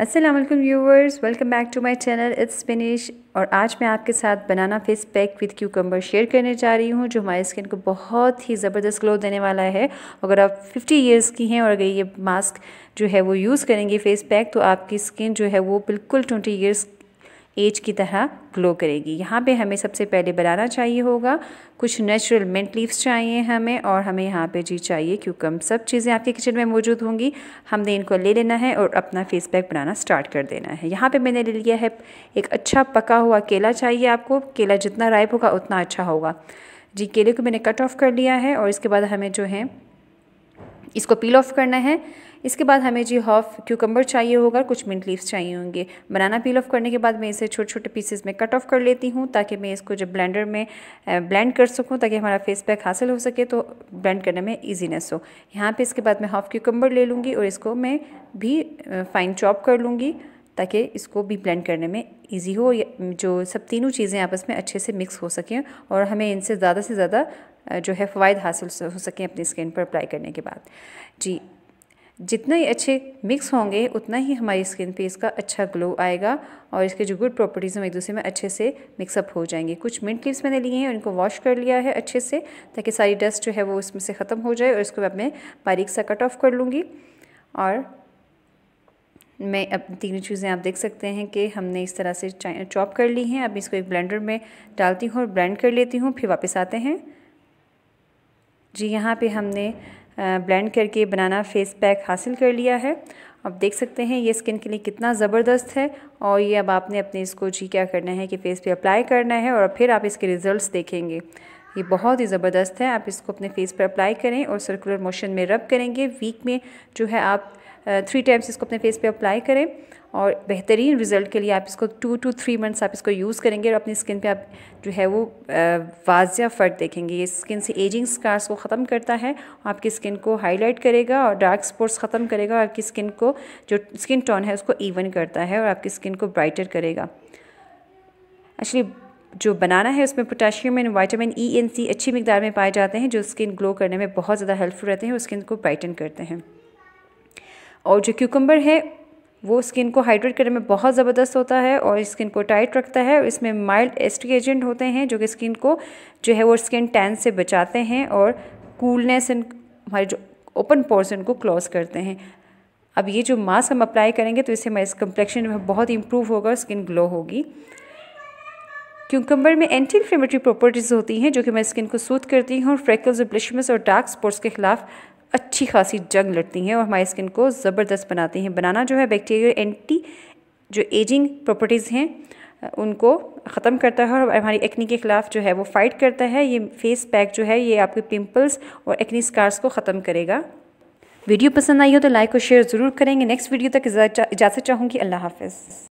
Aslam viewers welcome back to my channel it's finish और आज मैं आपके साथ banana face pack with cucumber share करने जा रही हूँ, जो हमारे स्किन को बहुत ही ज़बरदस्त ग्लो देने वाला है। अगर आप 50 इयर्स की हैं और अगर ये मास्क जो है वो यूज़ करेंगे फेस पैक तो आपकी स्किन जो है वो बिल्कुल 20 इयर्स एज की तरह ग्लो करेगी। यहाँ पे हमें सबसे पहले बनाना चाहिए होगा, कुछ नेचुरल मिंट लीव्स चाहिए हमें और हमें यहाँ पे जी चाहिए क्योंकि सब चीज़ें आपके किचन में मौजूद होंगी। हमने इनको ले लेना है और अपना फेस पैक बनाना स्टार्ट कर देना है। यहाँ पे मैंने ले लिया है एक अच्छा पका हुआ केला चाहिए आपको। केला जितना राइप होगा उतना अच्छा होगा। जी, केले को मैंने कट ऑफ़ कर लिया है और इसके बाद हमें जो है इसको पील ऑफ़ करना है। इसके बाद हमें जी हाफ़ क्यूकम्बर चाहिए होगा, कुछ मिंट लीव्स चाहिए होंगे। बनाना पील ऑफ़ करने के बाद मैं इसे छोटे छोटे पीसेस में कट ऑफ़ कर लेती हूँ, ताकि मैं इसको जब ब्लेंडर में ब्लेंड कर सकूँ, ताकि हमारा फेस पैक हासिल हो सके तो ब्लेंड करने में ईजीनेस हो। यहाँ पे इसके बाद मैं हाफ़ क्यूकम्बर ले लूँगी और इसको मैं भी फ़ाइन चॉप कर लूँगी, ताकि इसको भी ब्लेंड करने में इजी हो जो सब तीनों चीज़ें आपस में अच्छे से मिक्स हो सकें, और हमें इनसे ज़्यादा से ज़्यादा जो है फ़वाद हासिल हो सकें अपनी स्किन पर अप्लाई करने के बाद। जी, जितना ही अच्छे मिक्स होंगे, उतना ही हमारी स्किन पे इसका अच्छा ग्लो आएगा और इसके जो गुड प्रॉपर्टीज़ हैं एक दूसरे में अच्छे से मिक्सअप हो जाएँगे। कुछ मिंट लिप्स मैंने लिए हैं, उनको वॉश कर लिया है अच्छे से, ताकि सारी डस्ट जो है वो उसमें से ख़त्म हो जाए और इसको अब मैं बारीक सा कट ऑफ़ कर लूँगी। और मैं अब तीनों चीज़ें आप देख सकते हैं कि हमने इस तरह से चॉप कर ली हैं। अब इसको एक ब्लेंडर में डालती हूँ और ब्लेंड कर लेती हूँ, फिर वापस आते हैं। जी यहाँ पे हमने ब्लेंड करके बनाना फेस पैक हासिल कर लिया है। अब देख सकते हैं ये स्किन के लिए कितना ज़बरदस्त है और ये अब आपने अपने इसको जी क्या करना है कि फेस पे अप्लाई करना है और फिर आप इसके रिज़ल्ट देखेंगे। ये बहुत ही ज़बरदस्त है। आप इसको अपने फेस पर अप्लाई करें और सर्कुलर मोशन में रब करेंगे। वीक में जो है आप थ्री टाइम्स इसको अपने फेस पे अप्लाई करें और बेहतरीन रिज़ल्ट के लिए आप इसको टू टू थ्री मंथ्स आप इसको यूज़ करेंगे और अपनी स्किन पे आप जो है वो वाजिया फ़र्क देखेंगे। ये स्किन से एजिंग स्कार्स को ख़त्म करता है, आपकी स्किन को हाईलाइट करेगा और डार्क स्पॉट्स ख़त्म करेगा और आपकी स्किन को जो स्किन टोन है उसको इवन करता है और आपकी स्किन को ब्राइटर करेगा। एक्चुअली जो बनाना है उसमें potassium and vitamin E and C अच्छी मकदार में पाए जाते हैं, जो स्किन ग्लो करने में बहुत ज़्यादा हेल्पफुल रहते हैं और स्किन को ब्राइटन करते हैं। और जो क्यूकम्बर है, वो स्किन को हाइड्रेट करने में बहुत ज़बरदस्त होता है और स्किन को टाइट रखता है। और इसमें माइल्ड एस्ट्रिक एजेंट होते हैं, जो कि स्किन को जो है वो स्किन टैन से बचाते हैं और कूलनेस इन हमारे जो ओपन पोर्सन को क्लोज करते हैं। अब ये जो मास्क हम अप्लाई करेंगे तो इससे हमारे कम्प्लेक्शन बहुत इंप्रूव होगा स्किन ग्लो होगी। क्यूकम्बर में एंटी इन्फ्लेमेटरी प्रॉपर्टीज़ होती हैं, जो कि हमारी स्किन को सूट करती हैं और फ्रेकल्स ब्लिशमस और डार्क स्पॉट्स के ख़िलाफ़ अच्छी खासी जंग लड़ती हैं और हमारी स्किन को ज़बरदस्त बनाती हैं। बनाना जो है बैक्टीरियल एंटी जो एजिंग प्रॉपर्टीज़ हैं, उनको ख़त्म करता है और हमारी एक्नी के ख़िलाफ़ जो है वो फ़ाइट करता है। ये फेस पैक जो है, ये आपके पिंपल्स और एक्नी स्कार्स को ख़त्म करेगा। वीडियो पसंद आई हो तो लाइक और शेयर ज़रूर करेंगे। नेक्स्ट वीडियो तक इजाज़त चाहूँगी। अल्लाह हाफ़